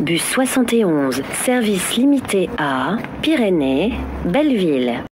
Bus 71, service limité à Pyrénées, Belleville.